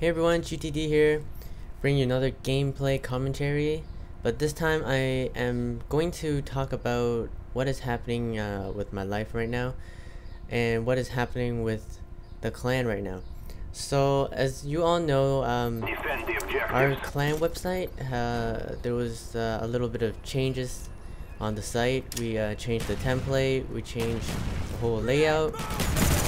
Hey everyone, GTD here, bringing you another gameplay commentary. But this time I am going to talk about what is happening uh, with my life right now, and what is happening with the clan right now. So, as you all know, um, our clan website, uh, there was uh, a little bit of changes on the site. We uh, changed the template, we changed the whole layout,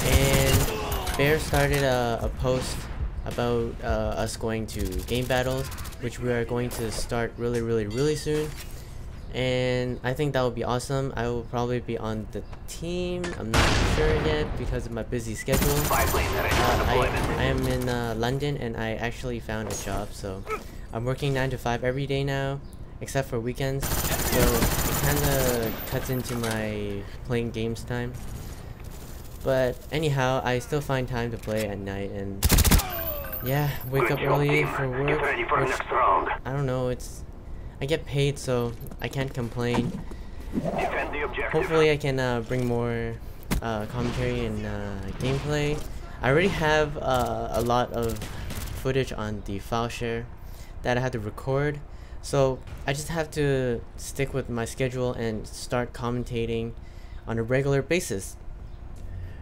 and Bear started a, a post about uh, us going to game battles, which we are going to start really, really, really soon. And I think that would be awesome. I will probably be on the team. I'm not sure yet because of my busy schedule. Uh, I, I am in uh, London and I actually found a job, so I'm working 9 to 5 every day now, except for weekends. So it kind of cuts into my playing games time. But anyhow, I still find time to play at night and yeah, wake up early for work, which, I don't know, it's, I get paid so I can't complain. Hopefully I can uh, bring more uh, commentary and uh, gameplay. I already have uh, a lot of footage on the file share that I had to record, so I just have to stick with my schedule and start commentating on a regular basis.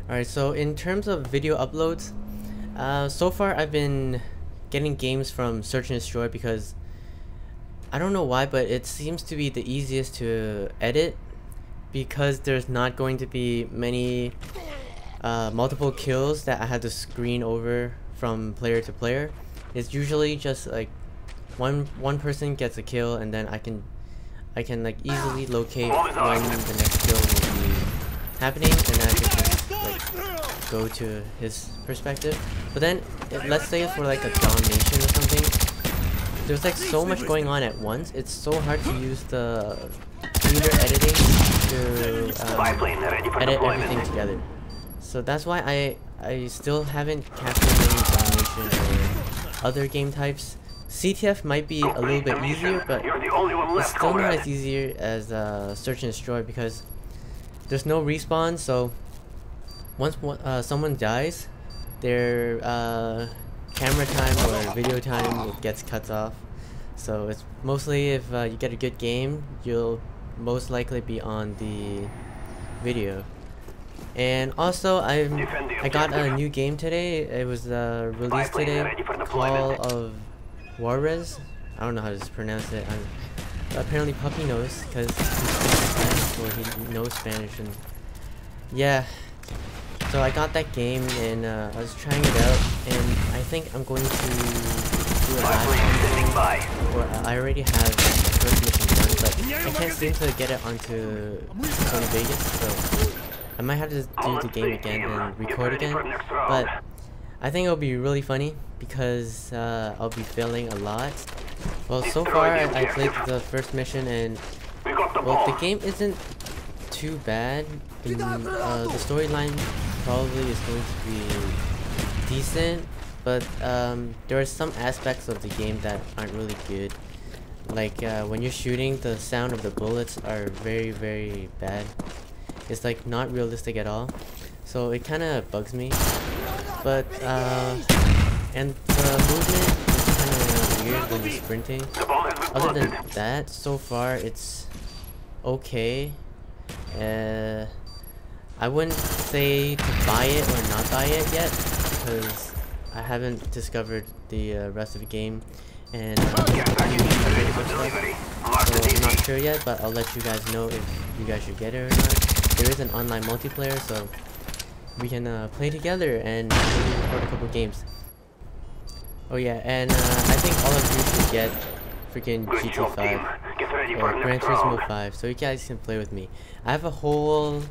Alright, so in terms of video uploads, uh, so far I've been getting games from Search and Destroy because I don't know why, but it seems to be the easiest to edit because there's not going to be many uh, multiple kills that I have to screen over from player to player. It's usually just like one one person gets a kill and then I can I can like easily locate when the next kill will be happening and I can like go to his perspective. But then if, let's say for like a domination or something, there's like so much going on at once. It's so hard to use the computer editing to um, edit everything together. So that's why I I still haven't captured any domination or other game types. CTF might be a little bit easier, but it's still not as easy as uh, Search and Destroy because there's no respawn, so once uh, someone dies, their uh, camera time or video time gets cut off. So it's mostly if uh, you get a good game, you'll most likely be on the video. And also, I I got a new game today. It was uh, released today. Call of Juarez. I don't know how to pronounce it. I'm, apparently, Puppy knows because or he knows Spanish and yeah. So I got that game and uh, I was trying it out and I think I'm going to do a live stream. Or I already have the first mission done, but I can't seem to get it onto Sony Vegas, so I might have to do the game again and record again. But I think it'll be really funny because uh, I'll be failing a lot. Well, so far I, I played the first mission and well, the game isn't too bad. In, uh, the storyline probably is going to be decent, but um, there are some aspects of the game that aren't really good. Like uh, when you're shooting, the sound of the bullets are very, very bad. It's like not realistic at all. So it kind of bugs me. But, uh, and the movement is kind of weird when you're sprinting. Other than that, so far it's okay. Uh, I wouldn't say to buy it or not buy it yet because I haven't discovered the uh, rest of the game and uh, so I'm not sure yet but I'll let you guys know if you guys should get it or not. There is an online multiplayer so we can uh, play together and record a couple games. Oh yeah, and uh, I think all of you should get freaking GT5 or Gran Turismo 5, so you guys can play with me. I have a whole,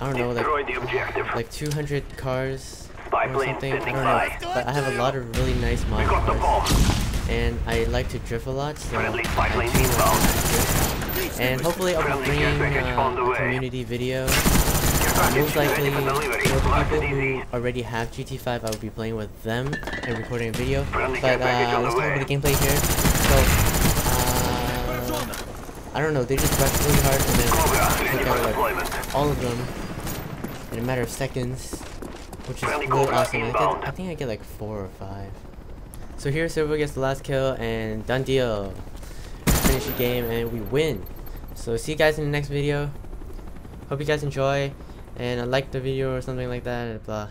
I don't know, like, like 200 cars or something, I don't know, but I have a lot of really nice mod cars, and I like to drift a lot, so I And hopefully I'll be bringing uh, a community video. Most likely, for people who already have GT5, I will be playing with them and recording a video. But uh, let's talk about the gameplay here. So, I don't know, they just rush really hard and then take out like all of them in a matter of seconds, which is really awesome. I, get, I think I get like four or five. So here Silver gets the last kill and done deal. Finish the game and we win. So see you guys in the next video. Hope you guys enjoy and like the video or something like that. Blah.